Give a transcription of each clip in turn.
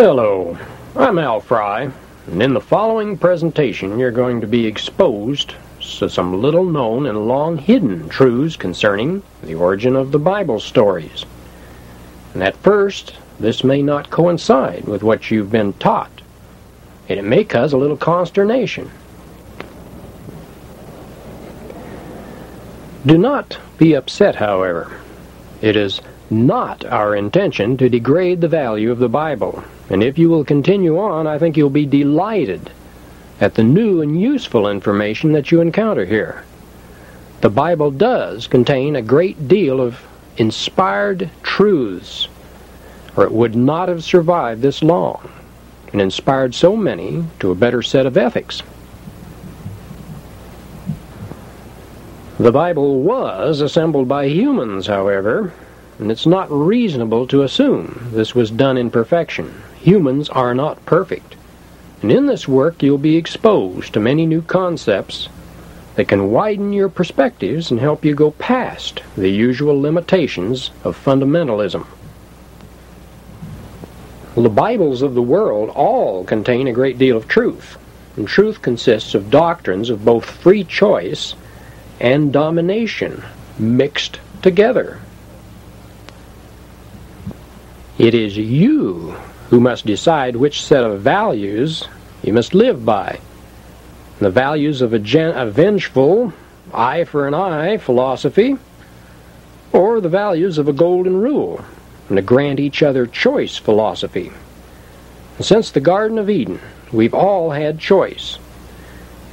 Hello, I'm Al Fry, and in the following presentation you're going to be exposed to some little known and long hidden truths concerning the origin of the Bible stories. And at first, this may not coincide with what you've been taught, and it may cause a little consternation. Do not be upset, however. It is not our intention to degrade the value of the Bible. And if you will continue on, I think you'll be delighted at the new and useful information that you encounter here. The Bible does contain a great deal of inspired truths, or it would not have survived this long and inspired so many to a better set of ethics. The Bible was assembled by humans, however, and it's not reasonable to assume this was done in perfection. Humans are not perfect. And in this work, you'll be exposed to many new concepts that can widen your perspectives and help you go past the usual limitations of fundamentalism. Well, the Bibles of the world all contain a great deal of truth, and truth consists of doctrines of both free choice and domination mixed together. It is you who must decide which set of values you must live by. The values of a, gen- a vengeful, eye for an eye philosophy, or the values of a golden rule and a grant each other choice philosophy. And since the Garden of Eden, we've all had choice.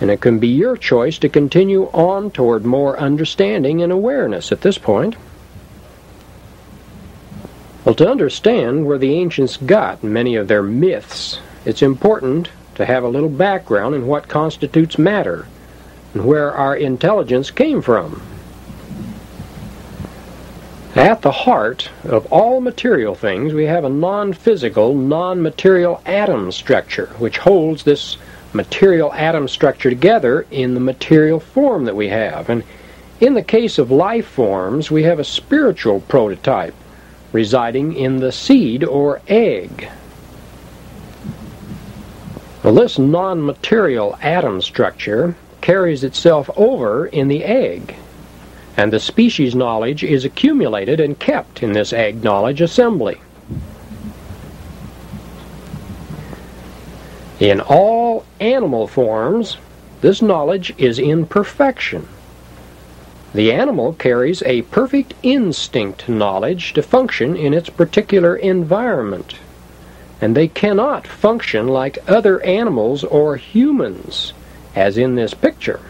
And it can be your choice to continue on toward more understanding and awareness at this point. Well, to understand where the ancients got many of their myths, it's important to have a little background in what constitutes matter and where our intelligence came from. At the heart of all material things, we have a non physical, non material atom structure, which holds this material atom structure together in the material form that we have. And in the case of life forms, we have a spiritual prototype residing in the seed or egg. Well, this non material atom structure carries itself over in the egg, and the species knowledge is accumulated and kept in this egg knowledge assembly. In all animal forms, this knowledge is in perfection. The animal carries a perfect instinct knowledge to function in its particular environment, and they cannot function like other animals or humans, as in this picture.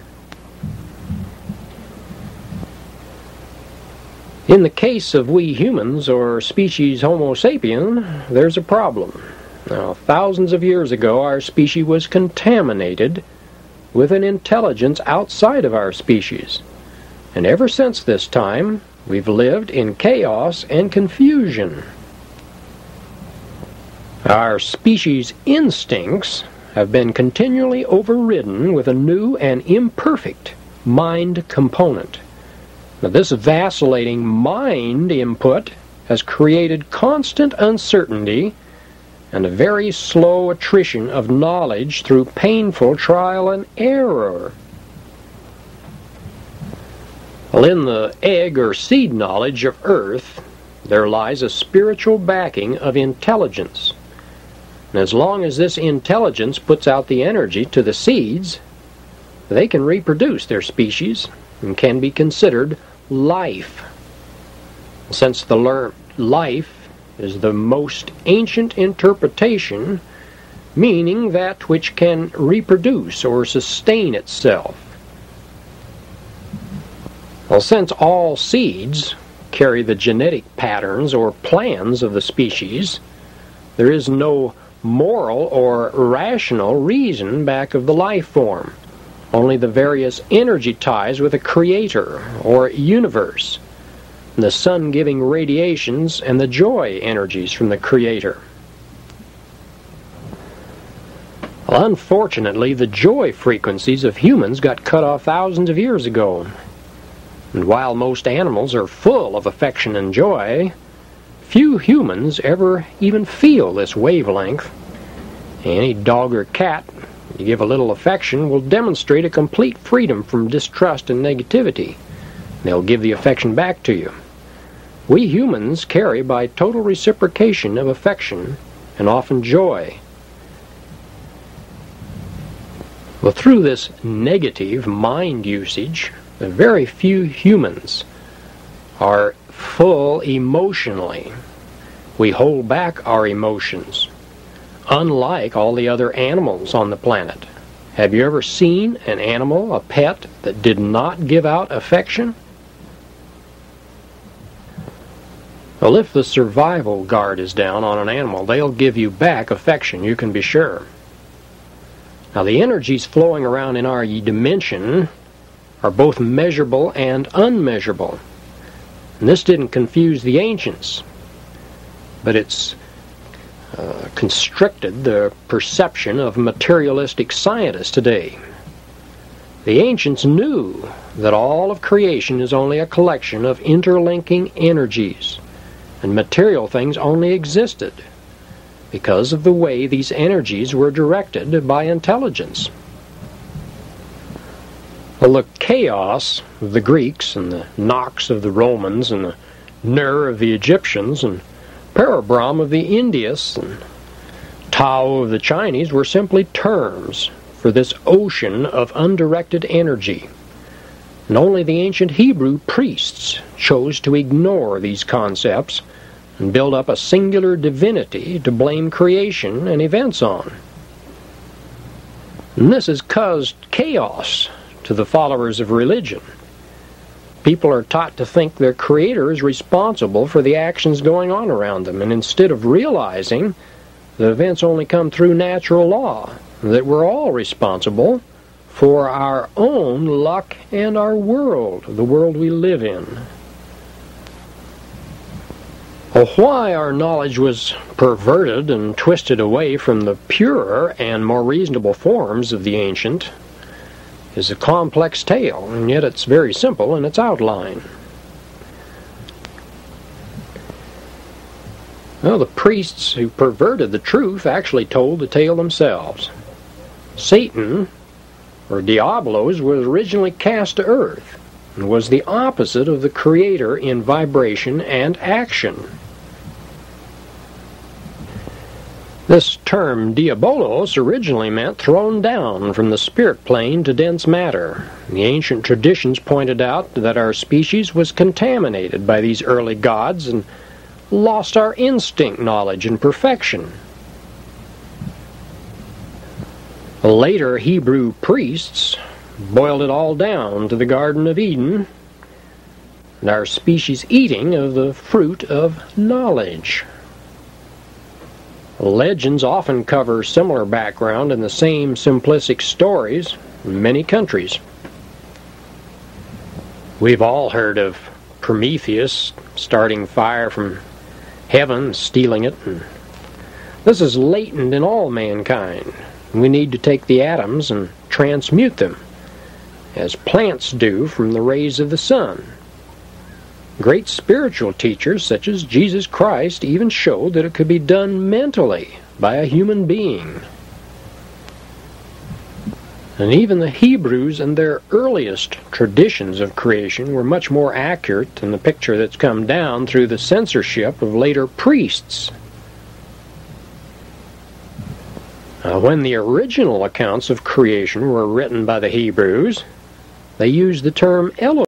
In the case of we humans or species Homo sapien, there's a problem. Now, thousands of years ago, our species was contaminated with an intelligence outside of our species. And ever since this time, we've lived in chaos and confusion. Our species' instincts have been continually overridden with a new and imperfect mind component. Now, this vacillating mind input has created constant uncertainty and a very slow attrition of knowledge through painful trial and error. Well, in the egg or seed knowledge of Earth, there lies a spiritual backing of intelligence. And as long as this intelligence puts out the energy to the seeds, they can reproduce their species and can be considered life. Since the learned life is the most ancient interpretation, meaning that which can reproduce or sustain itself. Well, since all seeds carry the genetic patterns or plans of the species, there is no moral or rational reason back of the life form, only the various energy ties with a creator or universe, the sun giving radiations and the joy energies from the creator. Well, unfortunately, the joy frequencies of humans got cut off thousands of years ago, and while most animals are full of affection and joy, Few humans ever even feel this wavelength. Any dog or cat you give a little affection will demonstrate a complete freedom from distrust and negativity. They'll give the affection back to you. We humans carry by total reciprocation of affection and often joy. Well, through this negative mind usage, very few humans are full emotionally. We hold back our emotions, unlike all the other animals on the planet. Have you ever seen an animal, a pet, that did not give out affection? Well, if the survival guard is down on an animal, they'll give you back affection, you can be sure. Now, the energies flowing around in our dimension are both measurable and unmeasurable. And this didn't confuse the ancients, but it's uh, constricted the perception of materialistic scientists today. The ancients knew that all of creation is only a collection of interlinking energies, and material things only existed because of the way these energies were directed by intelligence. Well, the chaos of the Greeks and the Nox of the Romans and the Ner of the Egyptians and Parabrahm of the Indians and Tao of the Chinese were simply terms for this ocean of undirected energy. And only the ancient Hebrew priests chose to ignore these concepts and build up a singular divinity to blame creation and events on. And this has caused chaos to the followers of religion. People are taught to think their creator is responsible for the actions going on around them, and instead of realizing that events only come through natural law, that we're all responsible for our own luck and our world, the world we live in. Well, why our knowledge was perverted and twisted away from the purer and more reasonable forms of the ancient is a complex tale, and yet it's very simple in its outline. Well, the priests who perverted the truth actually told the tale themselves. Satan, or Diablos, was originally cast to earth and was the opposite of the Creator in vibration and action. This term diabolos originally meant thrown down from the spirit plane to dense matter. The ancient traditions pointed out that our species was contaminated by these early gods and lost our instinct knowledge and perfection. Later Hebrew priests boiled it all down to the Garden of Eden and our species eating of the fruit of knowledge. Legends often cover similar background in the same simplistic stories in many countries. We've all heard of Prometheus starting fire from heaven, stealing it. And this is latent in all mankind. We need to take the atoms and transmute them, as plants do from the rays of the sun. Great spiritual teachers such as Jesus Christ even showed that it could be done mentally by a human being. And even the Hebrews and their earliest traditions of creation were much more accurate than the picture that's come down through the censorship of later priests. Uh, when the original accounts of creation were written by the Hebrews, they used the term Elohim.